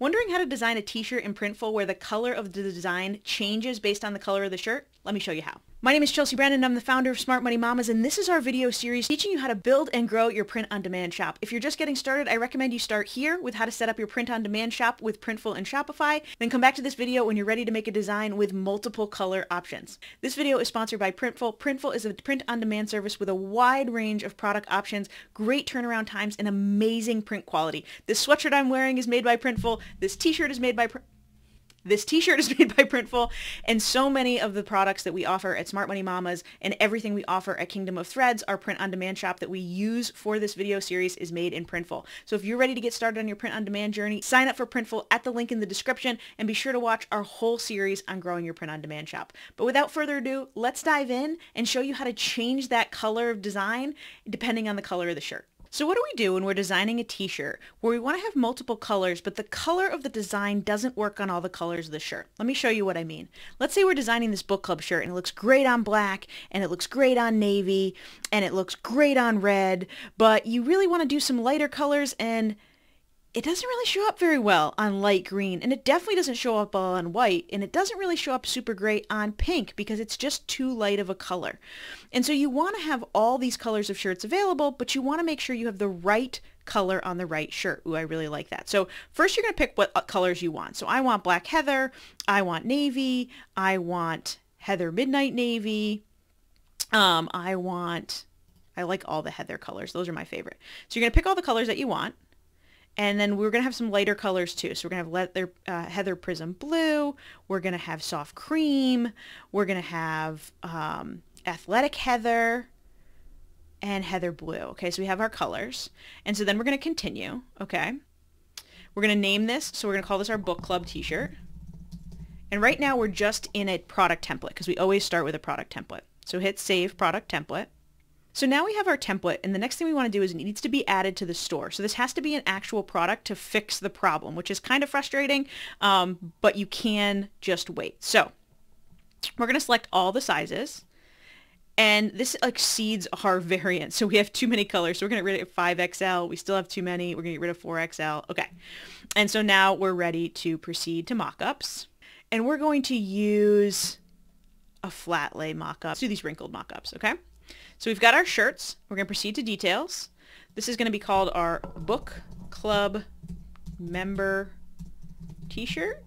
Wondering how to design a t-shirt in Printful where the color of the design changes based on the color of the shirt? Let me show you how. My name is Chelsea Brennan. I'm the founder of Smart Money Mamas, and this is our video series teaching you how to build and grow your print-on-demand shop. If you're just getting started, I recommend you start here with how to set up your print-on-demand shop with Printful and Shopify. Then come back to this video when you're ready to make a design with multiple color options. This video is sponsored by Printful. Printful is a print-on-demand service with a wide range of product options, great turnaround times, and amazing print quality. This sweatshirt I'm wearing is made by Printful. This t-shirt is made by Printful. This t-shirt is made by Printful and so many of the products that we offer at Smart Money Mamas and everything we offer at Kingdom of Threads, our print-on-demand shop that we use for this video series is made in Printful. So if you're ready to get started on your print-on-demand journey, sign up for Printful at the link in the description and be sure to watch our whole series on growing your print-on-demand shop. But without further ado, let's dive in and show you how to change that color of design depending on the color of the shirt. So what do we do when we're designing a t-shirt where we want to have multiple colors, but the color of the design doesn't work on all the colors of the shirt? Let me show you what I mean. Let's say we're designing this book club shirt and it looks great on black and it looks great on navy and it looks great on red, but you really want to do some lighter colors and it doesn't really show up very well on light green and it definitely doesn't show up on white and it doesn't really show up super great on pink because it's just too light of a color. And so you want to have all these colors of shirts available, but you want to make sure you have the right color on the right shirt. Ooh, I really like that. So first you're going to pick what uh, colors you want. So I want black heather, I want navy, I want heather midnight navy, um, I want, I like all the heather colors. Those are my favorite. So you're going to pick all the colors that you want. And then we're going to have some lighter colors too. So we're going to have leather, uh, Heather Prism Blue. We're going to have Soft Cream. We're going to have um, Athletic Heather and Heather Blue. Okay, so we have our colors. And so then we're going to continue. Okay. We're going to name this. So we're going to call this our book club t-shirt. And right now we're just in a product template because we always start with a product template. So hit save product template. So now we have our template and the next thing we want to do is it needs to be added to the store. So this has to be an actual product to fix the problem, which is kind of frustrating, um, but you can just wait. So we're going to select all the sizes and this exceeds our variant. So we have too many colors. So we're going to get rid of 5XL. We still have too many. We're going to get rid of 4XL. Okay. And so now we're ready to proceed to mockups. And we're going to use a flat lay mockup. Let's do these wrinkled mockups, okay? So we've got our shirts. We're going to proceed to details. This is going to be called our book club member t-shirt.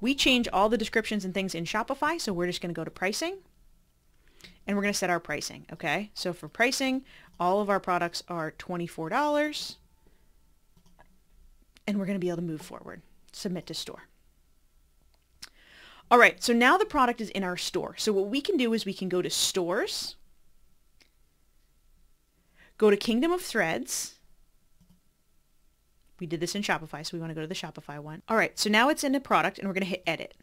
We change all the descriptions and things in Shopify, so we're just going to go to pricing. And we're going to set our pricing, okay? So for pricing, all of our products are $24. And we're going to be able to move forward. Submit to store. All right, so now the product is in our store. So what we can do is we can go to stores, Go to Kingdom of Threads. We did this in Shopify, so we want to go to the Shopify one. All right, so now it's in a product and we're going to hit edit.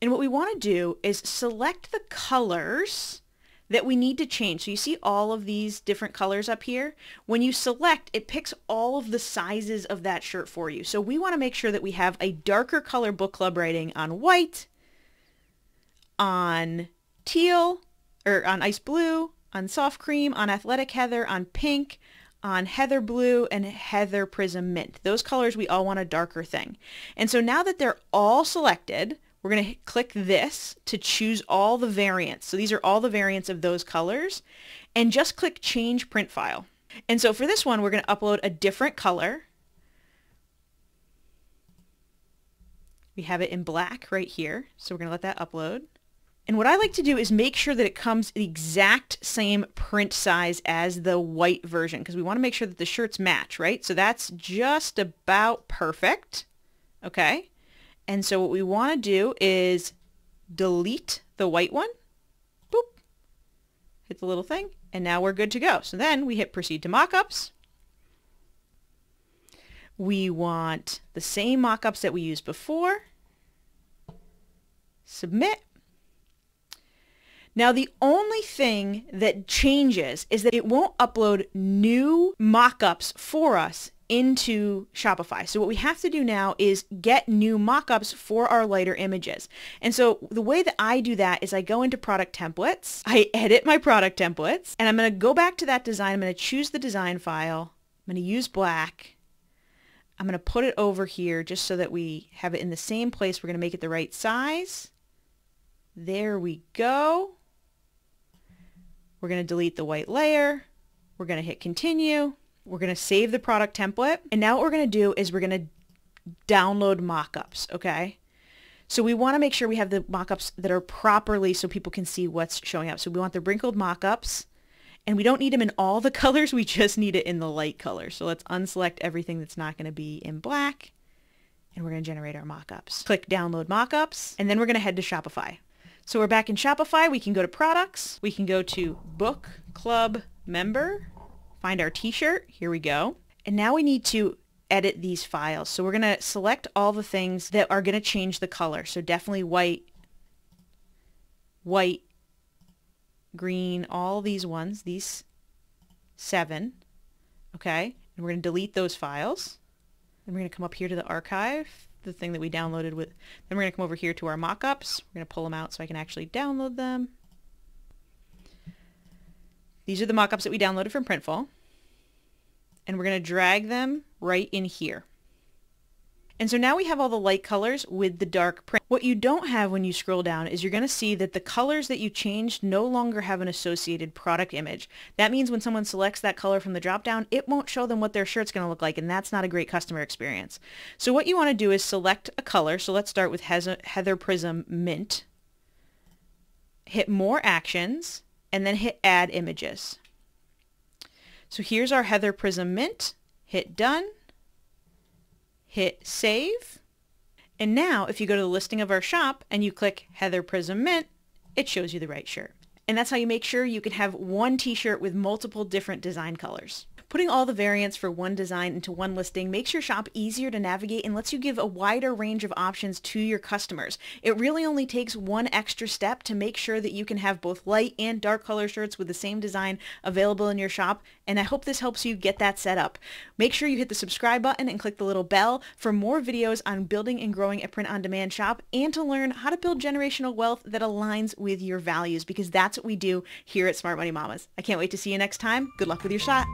And what we want to do is select the colors that we need to change. So you see all of these different colors up here. When you select, it picks all of the sizes of that shirt for you. So we want to make sure that we have a darker color book club writing on white, on teal, or on ice blue, on soft cream, on athletic heather, on pink, on heather blue, and heather prism mint. Those colors, we all want a darker thing. And so now that they're all selected, we're going to click this to choose all the variants. So these are all the variants of those colors. And just click change print file. And so for this one, we're going to upload a different color. We have it in black right here. So we're going to let that upload. And what I like to do is make sure that it comes the exact same print size as the white version because we want to make sure that the shirts match, right? So that's just about perfect. Okay. And so what we want to do is delete the white one. Boop. Hit the little thing. And now we're good to go. So then we hit proceed to mockups. We want the same mockups that we used before. Submit. Now, the only thing that changes is that it won't upload new mockups for us into Shopify. So what we have to do now is get new mockups for our lighter images. And so the way that I do that is I go into product templates, I edit my product templates, and I'm going to go back to that design. I'm going to choose the design file. I'm going to use black. I'm going to put it over here just so that we have it in the same place. We're going to make it the right size. There we go. We're going to delete the white layer. We're going to hit continue. We're going to save the product template. And now what we're going to do is we're going to download mockups, okay? So we want to make sure we have the mockups that are properly so people can see what's showing up. So we want the wrinkled mockups and we don't need them in all the colors. We just need it in the light color. So let's unselect everything that's not going to be in black and we're going to generate our mockups. Click download mockups and then we're going to head to Shopify. So we're back in Shopify. We can go to products. We can go to book club member, find our t-shirt. Here we go. And now we need to edit these files. So we're going to select all the things that are going to change the color. So definitely white, white, green, all these ones, these seven. Okay. And we're going to delete those files. And we're going to come up here to the archive, the thing that we downloaded with. Then we're going to come over here to our mockups. We're going to pull them out so I can actually download them. These are the mockups that we downloaded from Printful and we're going to drag them right in here. And so now we have all the light colors with the dark print. What you don't have when you scroll down is you're going to see that the colors that you changed no longer have an associated product image. That means when someone selects that color from the dropdown, it won't show them what their shirt's going to look like, and that's not a great customer experience. So what you want to do is select a color. So let's start with Heather Prism Mint. Hit More Actions, and then hit Add Images. So here's our Heather Prism Mint. Hit done. Hit save. And now if you go to the listing of our shop and you click Heather Prism Mint, it shows you the right shirt. And that's how you make sure you can have one t-shirt with multiple different design colors. Putting all the variants for one design into one listing makes your shop easier to navigate and lets you give a wider range of options to your customers. It really only takes one extra step to make sure that you can have both light and dark color shirts with the same design available in your shop, and I hope this helps you get that set up. Make sure you hit the subscribe button and click the little bell for more videos on building and growing a print-on-demand shop and to learn how to build generational wealth that aligns with your values because that's what we do here at Smart Money Mamas. I can't wait to see you next time. Good luck with your shot.